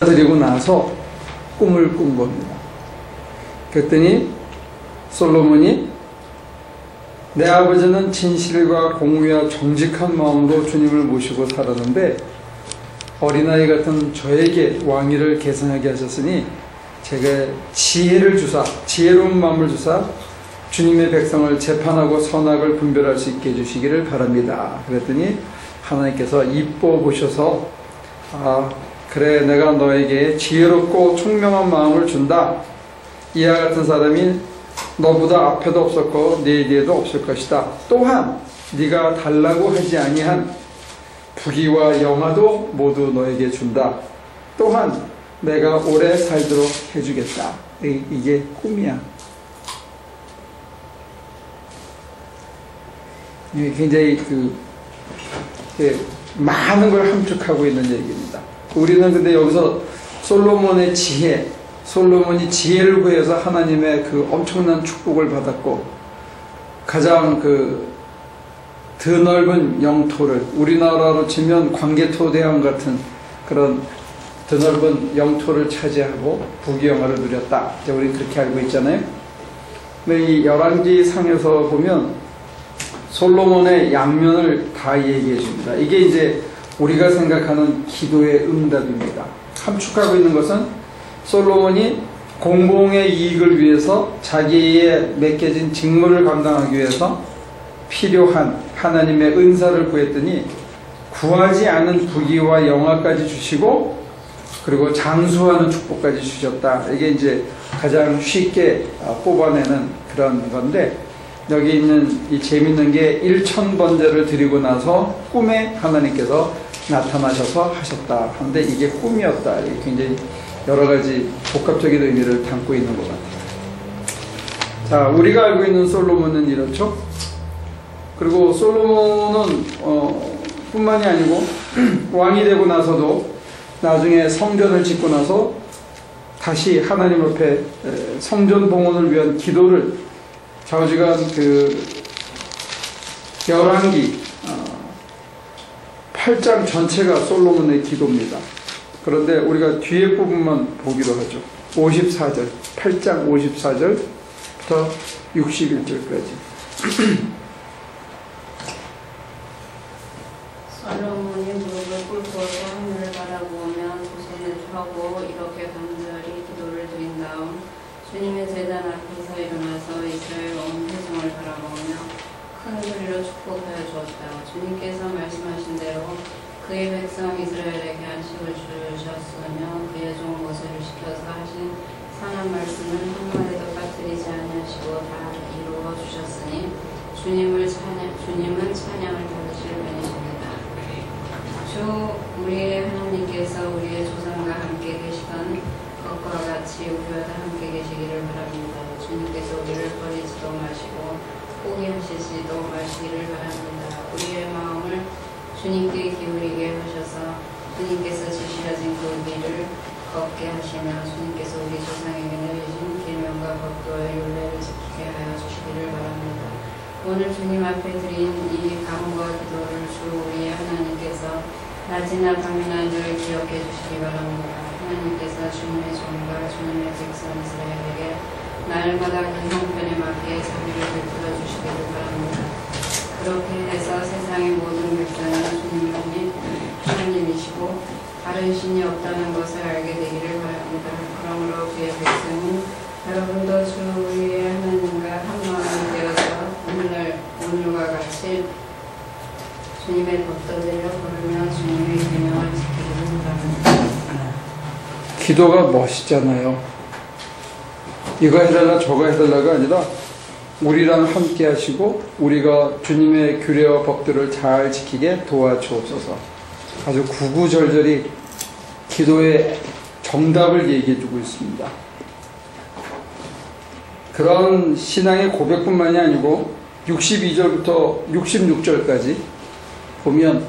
드리고 나서 꿈을 꾼 겁니다. 그랬더니 솔로몬이 내 아버지는 진실과 공의와 정직한 마음으로 주님을 모시고 살았는데 어린아이 같은 저에게 왕위를 계승하게 하셨으니 제가 지혜를 주사 지혜로운 마음을 주사 주님의 백성을 재판하고 선악을 분별할 수 있게 해주시기를 바랍니다. 그랬더니 하나님께서 이뻐 보셔서 아 그래 내가 너에게 지혜롭고 총명한 마음을 준다. 이와 같은 사람이 너보다 앞에도 없었고 네 뒤에도 없을 것이다. 또한 네가 달라고 하지 아니한 부귀와 영화도 모두 너에게 준다. 또한 내가 오래 살도록 해주겠다. 이게 꿈이야. 굉장히 그, 그 많은 걸 함축하고 있는 얘기입니다. 우리는 근데 여기서 솔로몬의 지혜, 솔로몬이 지혜를 구해서 하나님의 그 엄청난 축복을 받았고 가장 그 드넓은 영토를 우리나라로 치면 광개토 대왕 같은 그런 드넓은 영토를 차지하고 부귀영화를 누렸다. 이제 우리 그렇게 알고 있잖아요. 근데 이 열왕기 상에서 보면 솔로몬의 양면을 다 얘기해 줍니다. 이게 이제 우리가 생각하는 기도의 응답입니다. 함축하고 있는 것은 솔로몬이 공공의 이익을 위해서 자기의 맡겨진 직무를 감당하기 위해서 필요한 하나님의 은사를 구했더니 구하지 않은 부귀와 영화까지 주시고 그리고 장수하는 축복까지 주셨다. 이게 이제 가장 쉽게 뽑아내는 그런 건데 여기 있는 이 재밌는 게 1천 번제를 드리고 나서 꿈에 하나님께서 나타나셔서 하셨다. 하는데 이게 꿈이었다. 굉장히 여러 가지 복합적인 의미를 담고 있는 것 같아요. 자, 우리가 알고 있는 솔로몬은 이렇죠. 그리고 솔로몬은 어, 뿐만이 아니고 왕이 되고 나서도 나중에 성전을 짓고 나서 다시 하나님 앞에 성전 봉헌을 위한 기도를 좌우지간 그 열왕기 8장 전체가 솔로몬의 기도입니다. 그런데 우리가 뒤에 부분만 보기로 하죠. 54절, 8장 54절부터 61절까지. 솔로몬이 무릎을 꿇고서 하늘을 바라보며 두 손을 펴고 이렇게 간절히 기도를 드린 다음 주님의 제단 앞에서 일어나서 이스라엘 온 회중을 바라보며 큰 소리로 축복하여 주었다. 주님께서 그의 백성 이스라엘에게 안식을 주셨으며 그의 종 모세를 시켜서 하신 선한 말씀을 한마디도 빠뜨리지 아니하시고 다 이루어 주셨으니 주님을 찬양, 주님은 찬양을 받으실 분이십니다. 주 우리의 하나님께서 우리의 조상과 함께 계시던 것과 같이 우리와 다 함께 계시기를 바랍니다. 주님께서 우리를 버리지도 마시고 포기하시지도 마시기를 바랍니다. 우리의 마음을 주님께 기울이게 하셔서 주님께서 지시하신 그 길을 걷게 하시며 주님께서 우리 조상에게 내리신 계명과 법도와 율례를 지키게 하여 주시기를 바랍니다. 오늘 주님 앞에 드린 이 감과 기도를 주 우리의 하나님께서 낮이나 밤이나 늘 기억해 주시기 바랍니다. 하나님께서 주님의 종과 주님의 백성 이스라엘에게 날마다 그 형편에 맞게 자비를 베풀어 주시기를 바랍니다. 그렇게 해서 세상의 모든 백성은 주님만이 하나님이시고 다른 신이 없다는 것을 알게 되기를 바랍니다. 그러므로 그의 백성은 여러분도 주 우리의 하나님과 한 마음이 되어서 오늘날 오늘과 같이 주님의 법도들을 부르며 주님의 계명을 지키기를 바랍니다. 기도가 멋있잖아요. 이거 해달라 저거 해달라가 아니라 우리랑 함께 하시고 우리가 주님의 규례와 법들을 잘 지키게 도와주옵소서. 아주 구구절절히 기도의 정답을 얘기해 주고 있습니다. 그런 신앙의 고백뿐만이 아니고 62절부터 66절까지 보면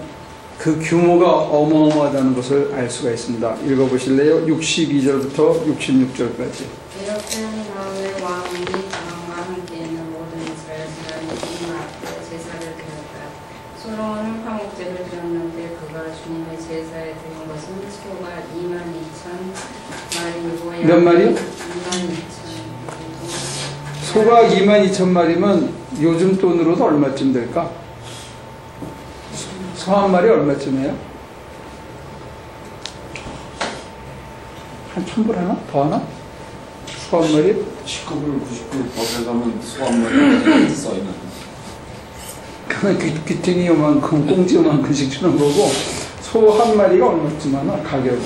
그 규모가 어마어마하다는 것을 알 수가 있습니다. 읽어보실래요? 62절부터 66절까지. 1번 황목제를 드렸는데 그가 주님의 제사에 드린 것은 소가 2만 2천 마리이고 몇 마리요? 2만 2천 소가 2만 2천 마리면 요즘 돈으로도 얼마쯤 될까? 소 한 마리 얼마쯤 해요? 한 천불 하나? 더 하나? 소 한 마리? 19불, 99불 법에 가면 소 한 마리 써있는 그러면 귀, 귀퉁이 요만큼, 꽁지 요만큼씩 주는 거고, 소 한 마리가 얼마쯤 하나? 가격은.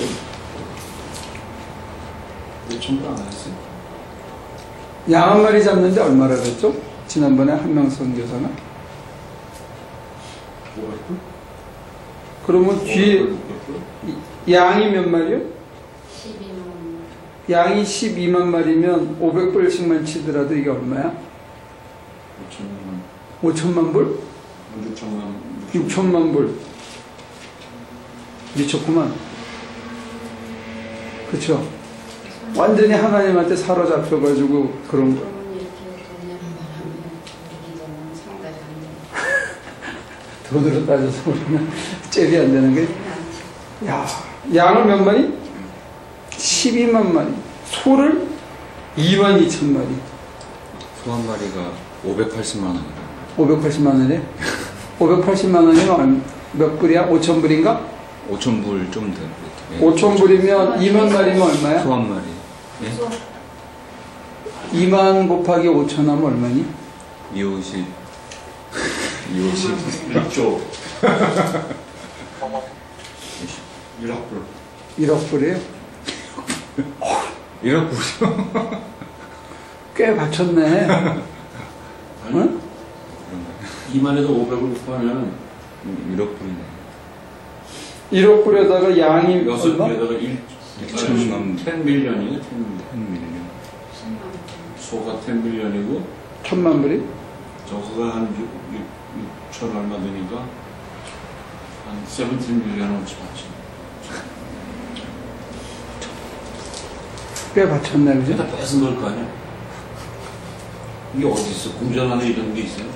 몇천불 안 했어요? 양 한 마리 잡는데 얼마라 그랬죠? 지난번에 한명선 교사가. 500불? 그러면 뒤에 600불? 이- 양이 몇 마리요? 12만. 양이 12만 마리면 500불씩만 치더라도 이게 얼마야? 5천만, 5천만 불? 6천만, 6천만 불. 미쳤구만. 그쵸? 완전히 하나님한테 사로잡혀 가지고 그런 거. 돈으로 따져서 우리는 잽이 안 되는 게. 야, 양을 몇 마리? 12만 마리. 소를 2만 2천 마리. 소 한 마리가 580만 원이에요. 580만 원에? 580만 원이면 얼- 몇 불이야? 5천 불인가? 5천 불좀 돼. 이렇게. 5천 불이면 2만 마리면 얼마야? 소 한 마리. 예? 소 2만 곱하기 5천 하면 얼마니? 250. 250. 1조 1학불 1억 불이에요? 1억 불이요? 꽤 받쳤네. 응? 2만에서 500을 곱하면 1억 불이네. 1억 불에다가 양이 여섯 얼마? 개에다가 1 천만. 10 밀리언이에요 10 밀리언 1밀리언. 10만 원. 소가 10 밀리언이고 천만 불이? 저거가 한 6, 6천 얼마 되니까 한 17 밀리언 어치 맞지 꽤 받쳤네, 그죠? 다 뺏은 걸 거 아니야 이게 어디 있어 궁전 안에 이런 게 있어요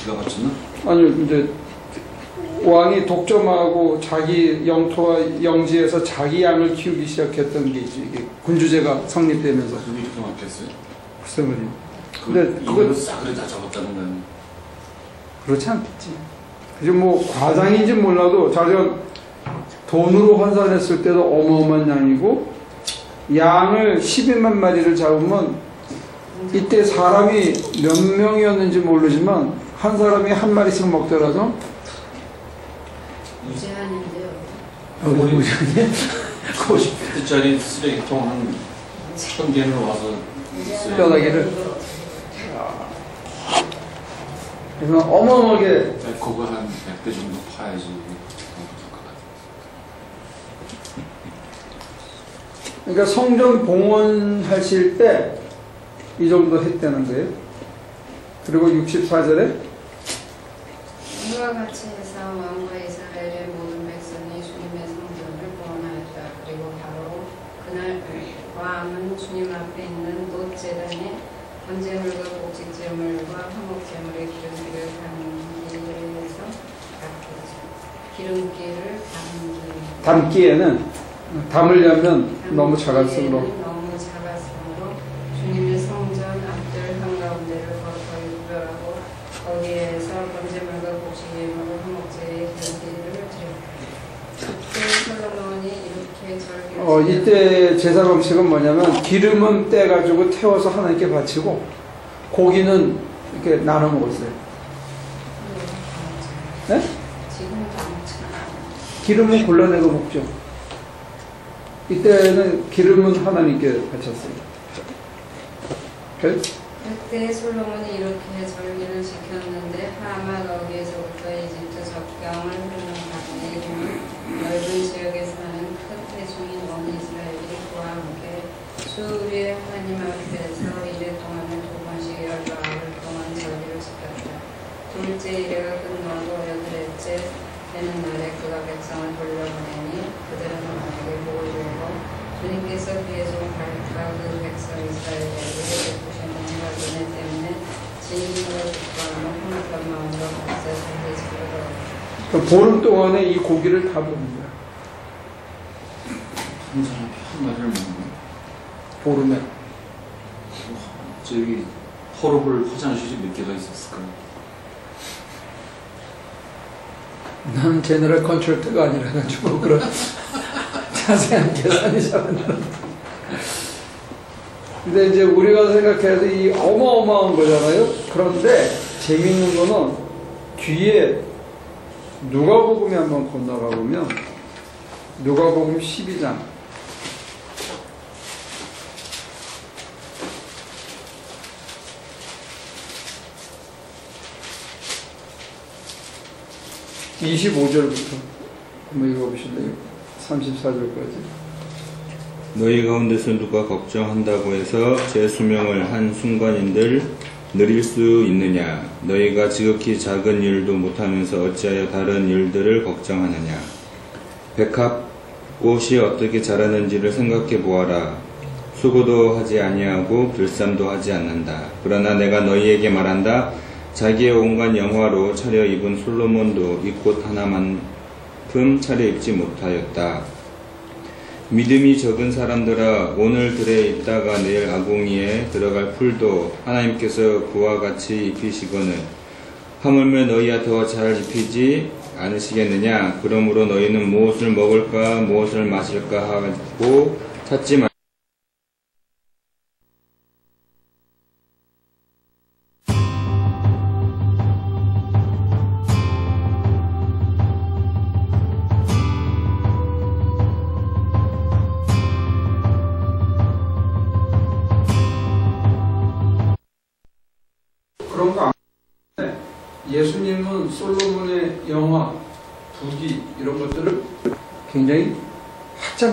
지가 바쳤나? 아니, 이제 왕이 독점하고 자기 영토와 영지에서 자기 양을 키우기 시작했던 게 있지. 이게 군주제가 성립되면서. 그게 많겠어요? 글쎄 말이야. 근데 그거- 싸그리 다 잡았다는 거 아니야 그렇지 않겠지. 그죠, 뭐, 과장인지 몰라도, 자기가 돈으로 환산했을 때도 어마어마한 양이고, 양을 12만 마리를 잡으면, 이때 사람이 몇 명이었는지 모르지만, 한 사람이 한 마리씩 먹더라도, 무제한인데요. 어디 보자. 50피트짜리 쓰레기통 한천 개를 와서 있어요. 뼈다귀를. 그래서 어마어마하게, 백호가 한 100대 정도 파야지 그러니까 성전 봉헌하실 때, 이 정도 했다는 거예요. 그리고 64절에, 이와 같이 해서 왕과 이스라엘의 모든 백성이 주님의 성전을 구원하였다. 그리고 바로 그날 왕은 주님 앞에 있는 놋 제단에 번제물과 곡식제물과 화목제물의 기름기를 담기에서 기름기를 담기 담기에는, 담으려면 너무 작았으므로, 담기에는 너무 작았으므로 주님의 성전 앞들 한가운데를 거의 구별하고 거기에서 번제물과 곡식제물과 화목제의 기름기를 드렸다. 그때 솔로몬이 이렇게 절기를 어, 이때 제사 방식은 뭐냐면 기름은 떼가지고 태워서 하나님께 바치고 고기는 이렇게 나눠 먹었어요. 네? 기름은 골라내고 먹죠. 이때는 기름은 하나님께 바쳤어요. 그- 그때 솔로몬이 이렇게 절기를 지켰는데 하마 거기에서부터 이집트 적경을 흐르는 이르는 넓은 지역에 사는 큰 대중인 온 이스라엘이 그와 함께 수리의 하나님 앞에서 이래 동안에 두 번씩 열방을 동안 절기를 지켰다. 둘째 이래가 끝나고 여덟째 되는 날에 그가 백성을 돌려보내니 그들은 만약에 복을 주고 주님께서 그의 종 발가 그 백성 이스라엘에게 베푸신 은혜와 은혜 때문에 진심으로 기뻐하며 행복한 마음으로 박사 상대 지도록 그 보름 동안에 이 고기를 다 먹는 거야. 한 사람이 한마디를 먹는 보름에. 저기 포로볼 화장실이 몇 개가 있었을까? 나는 제너럴 컨트롤트가 아니라 가지고 그런 자세한 계산이 잘안 나는데. 근데 이제 우리가 생각해도 이 어마어마한 거잖아요. 그런데 재미있는 거는 뒤에 누가복음에 한번 건너가 보면 누가복음 12장 (25절부터) 한번 읽어보실래요? (34절까지) 너희 가운데서 누가 걱정한다고 해서 제 수명을 한 순간인들 느릴 수 있느냐? 너희가 지극히 작은 일도 못하면서 어찌하여 다른 일들을 걱정하느냐? 백합 꽃이 어떻게 자라는지를 생각해 보아라. 수고도 하지 아니하고 들쌈도 하지 않는다. 그러나 내가 너희에게 말한다. 자기의 온갖 영화로 차려입은 솔로몬도 이 꽃 하나만큼 차려입지 못하였다. 믿음이 적은 사람들아 오늘 들에 있다가 내일 아궁이에 들어갈 풀도 하나님께서 그와 같이 입히시거늘 하물며 너희야 더 잘 입히지 않으시겠느냐 그러므로 너희는 무엇을 먹을까 무엇을 마실까 하고 찾지 말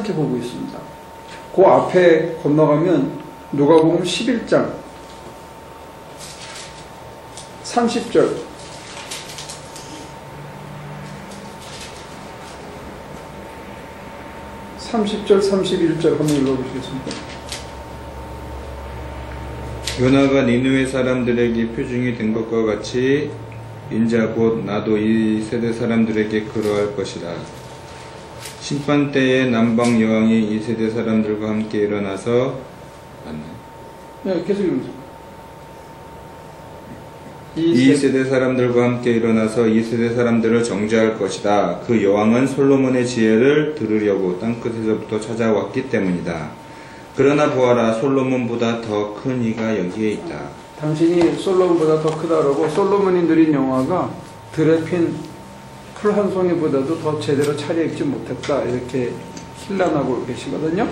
하찮게 보고 있습니다. 그 앞에 건너가면 누가복음 11장 30절 (30절) (31절) 한번 읽어보시겠습니까? 요나가 니느웨 사람들에게 표징이 된 것과 같이 인자 곧 나도 이 세대 사람들에게 그러할 것이다. 심판 때에 남방 여왕이 이 세대 사람들과 함께 일어나서 맞나요? 네, 계속 읽으세요. 이 세대 사람들과 함께 일어나서 이 세대 사람들을 정죄할 것이다. 그 여왕은 솔로몬의 지혜를 들으려고 땅끝에서부터 찾아왔기 때문이다. 그러나 보아라 솔로몬보다 더 큰 이가 여기에 있다. 당신이 솔로몬보다 더 크다라고 솔로몬이 누린 영화가 들에 핀 풀한 송이보다도 더 제대로 차려입지 못했다 이렇게 힐난하고 계시거든요.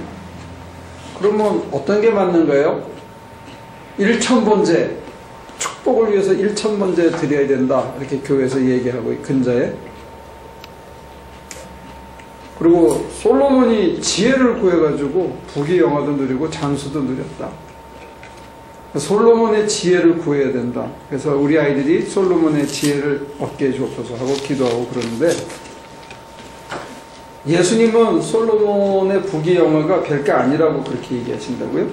그러면 어떤 게 맞는 거예요? 일천번제 축복을 위해서 일천번제 드려야 된다 이렇게 교회에서 얘기하고 근자에 그리고 솔로몬이 지혜를 구해가지고 부귀 영화도 누리고 장수도 누렸다. 솔로몬의 지혜를 구해야 된다. 그래서 우리 아이들이 솔로몬의 지혜를 얻게 해주옵소서 하고 기도하고 그러는데 예수님은 솔로몬의 부귀 영화가 별게 아니라고 그렇게 얘기하신다고요?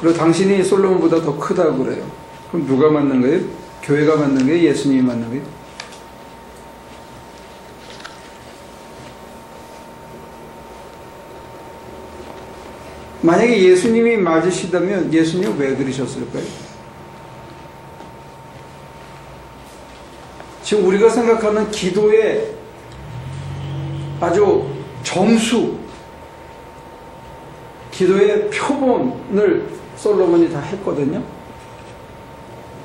그리고 당신이 솔로몬보다 더 크다고 그래요. 그럼 누가 맞는 거예요? 교회가 맞는 거예요? 예수님이 맞는 거예요? 만약에 예수님이 맞으시다면 예수님은 왜 그러셨을까요? 지금 우리가 생각하는 기도의 아주 정수, 기도의 표본을 솔로몬이 다 했거든요.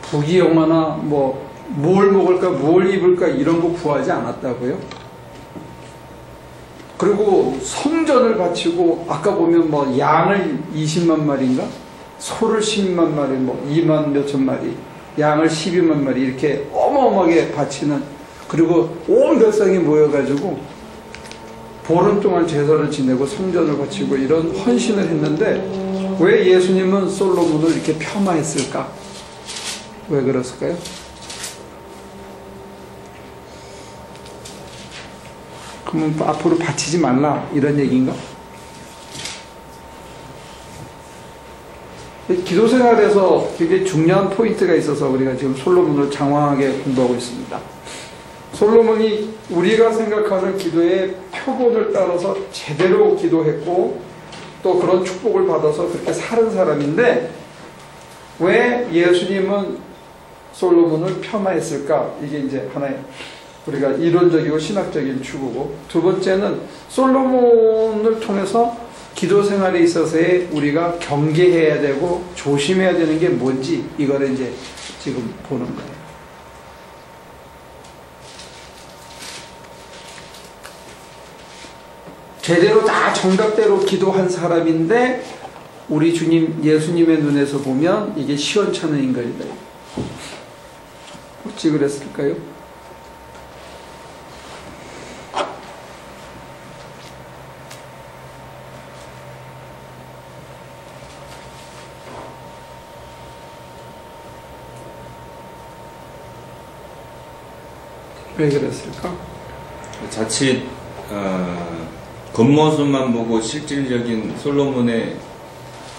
부귀영화나 뭐, 뭘 먹을까, 뭘 입을까, 이런 거 구하지 않았다고요. 그리고 성전을 바치고 아까 보면 뭐 양을 20만 마리인가 소를 12만 마리 뭐 2만 몇천 마리 양을 12만 마리 이렇게 어마어마하게 바치는 그리고 온 백성이 모여가지고 보름 동안 제사를 지내고 성전을 바치고 이런 헌신을 했는데 왜 예수님은 솔로몬을 이렇게 폄하했을까? 왜 그랬을까요? 그러면 앞으로 바치지 말라 이런 얘기인가? 기도 생활에서 굉장히 중요한 포인트가 있어서 우리가 지금 솔로몬을 장황하게 공부하고 있습니다. 솔로몬이 우리가 생각하는 기도의 표본을 따라서 제대로 기도했고 또 그런 축복을 받아서 그렇게 사는 사람인데 왜 예수님은 솔로몬을 폄하했을까? 이게 이제 하나의 우리가 이론적이고 신학적인 추구고 두 번째는 솔로몬을 통해서 기도 생활에 있어서의 우리가 경계해야 되고 조심해야 되는 게 뭔지 이거를 이제 지금 보는 거예요. 제대로 다 정답대로 기도한 사람인데 우리 주님 예수님의 눈에서 보면 이게 시원찮은 인간이다. 어찌 그랬을까요? 왜 그랬을까? 자칫 어, 겉모습만 보고 실질적인 솔로몬의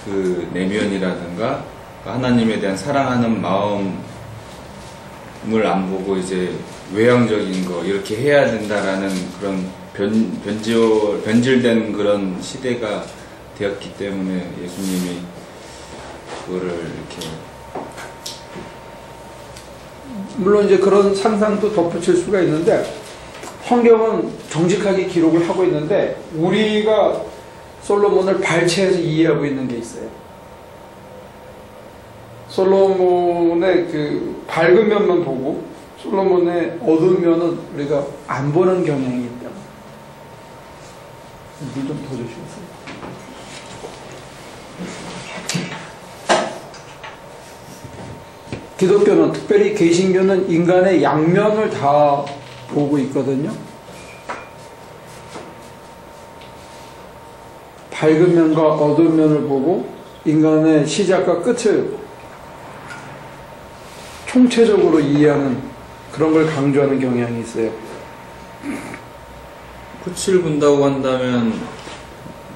그 내면이라든가 하나님에 대한 사랑하는 마음을 안 보고 이제 외향적인 거 이렇게 해야 된다라는 그런 변, 변질, 변질된 그런 시대가 되었기 때문에 예수님이 그거를 이렇게 물론 이제 그런 상상도 덧붙일 수가 있는데 성경은 정직하게 기록을 하고 있는데 우리가 솔로몬을 발췌해서 이해하고 있는 게 있어요. 솔로몬의 그 밝은 면만 보고 솔로몬의 어두운 면은 우리가 안 보는 경향이 있다. 물좀 더 주시겠어요? 기독교는 특별히 개신교는 인간의 양면을 다 보고 있거든요. 밝은 면과 어두운 면을 보고 인간의 시작과 끝을 총체적으로 이해하는 그런 걸 강조하는 경향이 있어요. 꽃을 본다고 한다면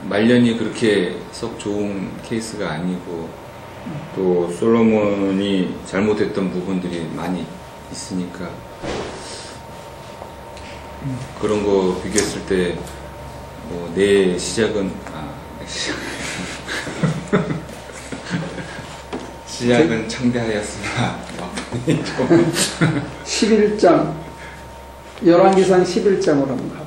말년이 그렇게 썩 좋은 케이스가 아니고 또 솔로몬이 잘못했던 부분들이 많이 있으니까 그런 거 비교했을 때 뭐 내 시작은 아, 시작은 창대하였으나 막판이 좀 11장, 열왕기상 11장으로 한번 가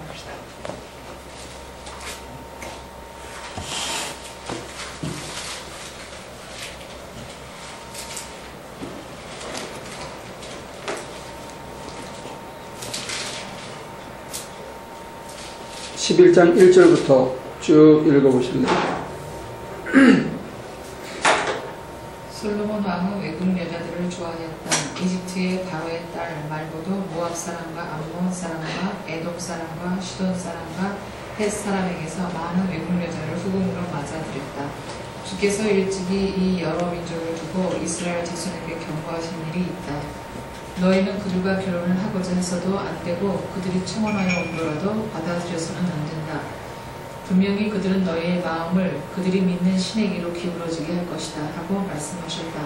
(11장 1절부터) 쭉 읽어보실래요? 솔로몬 왕은 외국 여자들을 좋아하였다. 이집트의 바로의 딸 말고도 모압 사람과 암몬 사람과 에돔 사람과 시돈 사람과 헷 사람에게서 많은 외국 여자를 후궁으로 맞아들였다. 주께서 일찍이 이 여러 민족을 두고 이스라엘 자손에게 경고하신 일이 있다. 너희는 그들과 결혼을 하고자 해서도 안 되고 그들이 청혼하여 온더라도 받아들여서는 안 된다. 분명히 그들은 너희의 마음을 그들이 믿는 신에게로 기울어지게 할 것이다 하고 말씀하셨다.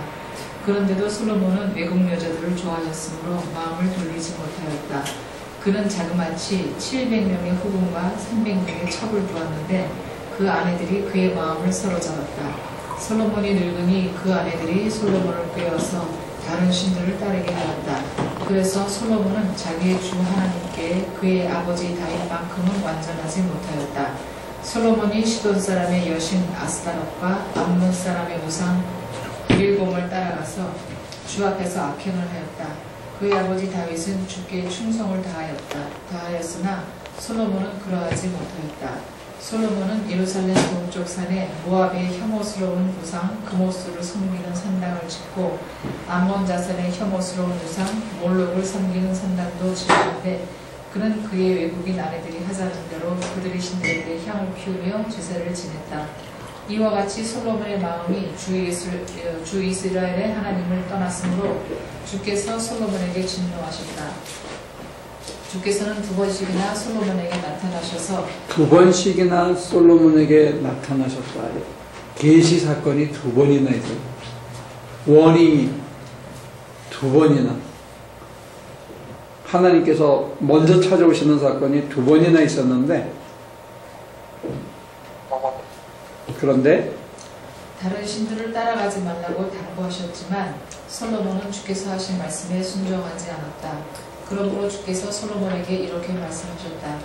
그런데도 솔로몬은 외국 여자들을 좋아하였으므로 마음을 돌리지 못하였다. 그는 자그마치 700명의 후궁과 300명의 첩을 두었는데 그 아내들이 그의 마음을 사로잡았다. 솔로몬이 늙으니 그 아내들이 솔로몬을 꿰어서 다른 신들을 따르게 하였다. 그래서 솔로몬은 자기의 주 하나님께 그의 아버지 다윗만큼은 완전하지 못하였다. 솔로몬이 시돈 사람의 여신 아스타롯과 암몬 사람의 우상 빌곰을 따라가서 주 앞에서 악행을 하였다. 그의 아버지 다윗은 주께 충성을 다하였다. 다하였으나 솔로몬은 그러하지 못하였다. 솔로몬은 예루살렘 동쪽 산에 모압의 혐오스러운 우상 그모스를 섬기는 산당을 짓고 암몬 자산의 혐오스러운 우상 몰록을 섬기는 산당도 지었는데 그는 그의 외국인 아내들이 하자는 대로 그들의 신들에게 향을 피우며 제사를 지냈다. 이와 같이 솔로몬의 마음이 주, 이스라, 주 이스라엘의 하나님을 떠났으므로 주께서 솔로몬에게 진노하셨다. 주께서는 두 번씩이나 솔로몬에게 나타나셔서 두 번씩이나 솔로몬에게 나타나셨다. 계시 사건이 두 번이나 있어요. 원인이 두 번이나 하나님께서 먼저 찾아오시는 사건이 두 번이나 있었는데 그런데 다른 신들을 따라가지 말라고 당부하셨지만 솔로몬은 주께서 하신 말씀에 순종하지 않았다. 그러므로 주께서 솔로몬에게 이렇게 말씀하셨다.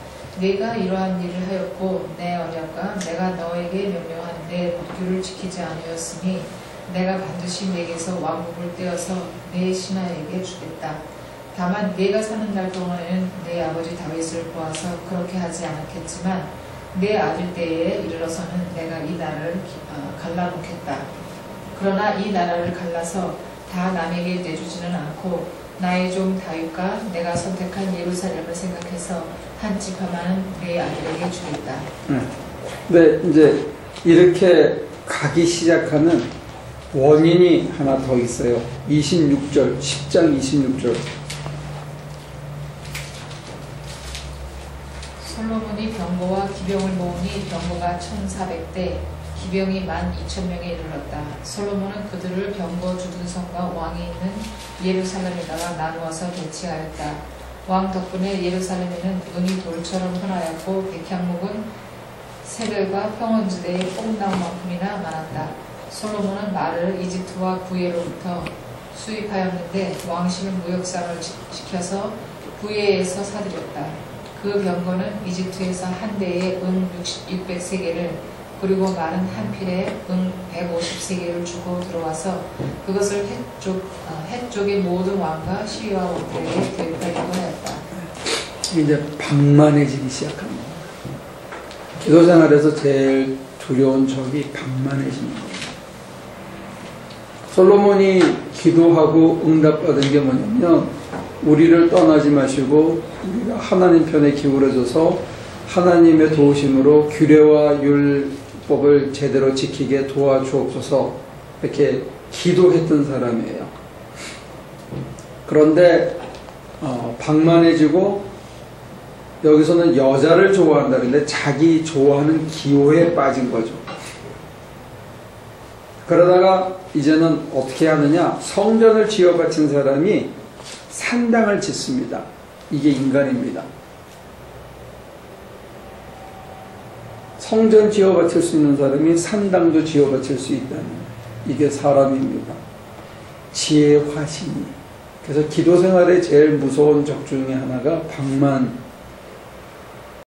네가 이러한 일을 하였고 내 언약과 내가 너에게 명령한 내 법규를 지키지 아니하였으니 내가 반드시 네게서 왕국을 떼어서 내 신하에게 주겠다. 다만 네가 사는 날 동안에는 내 아버지 다윗을 보아서 그렇게 하지 않았겠지만 내 아들 때에 이르러서는 내가 이 나라를 기- 어, 갈라놓겠다. 그러나 이 나라를 갈라서 다 남에게 내주지는 않고 나의 종 다윗과 내가 선택한 예루살렘을 생각해서 한집 하나는 내 아들에게 주겠다. 근데 이제 이렇게 가기 시작하는 원인이 하나 더 있어요. 26절, 10장 26절. 솔로몬이 병거와 기병을 모으니 병거가 1400대, 기병이 12,000명에 이르렀다. 솔로몬은 그들을 병거 주둔성과 왕이 있는 예루살렘에다가 나누어서 배치하였다. 왕 덕분에 예루살렘에는 은이 돌처럼 흔하였고 백향목은 새들과 평원지대에 뽕나무만큼이나 많았다. 솔로몬은 말을 이집트와 구예로부터 수입하였는데 왕실은 무역상을 지- 지켜서 구예에서 사들였다. 그 병거는 이집트에서 한 대에 은 600세계를 그리고 마른 한 필에 은 150세계를 주고 들어와서 그것을 해쪽, 어, 해쪽의 모든 왕과 시리와 왕들에게 대입하려고 하였다. 이제 방만해지기 시작합니다. 기도 생활에서 제일 두려운 적이 방만해지는 겁니다. 솔로몬이 기도하고 응답받은 게 뭐냐면 우리를 떠나지 마시고 우리가 하나님 편에 기울어져서 하나님의 도우심으로 규례와 율법을 제대로 지키게 도와주옵소서 이렇게 기도했던 사람이에요. 그런데 어, 방만해지고 여기서는 여자를 좋아한다는데 자기 좋아하는 기호에 빠진 거죠. 그러다가 이제는 어떻게 하느냐? 성전을 지어 바친 사람이 산당을 짓습니다. 이게 인간입니다. 성전 지어 바칠 수 있는 사람이 산당도 지어 바칠 수 있다는 이게 사람입니다. 지혜의 화신이. 그래서 기도 생활의 제일 무서운 적 중에 하나가 방만